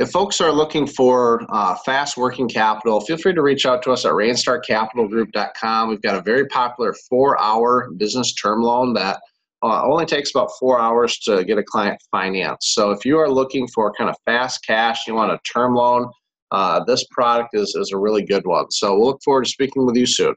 If folks are looking for uh, fast working capital, feel free to reach out to us at rainstarcapitalgroup.com. We've got a very popular four hour business term loan that uh, only takes about four hours to get a client financed. So if you are looking for kind of fast cash, you want a term loan, uh, this product is, is a really good one. So we'll look forward to speaking with you soon.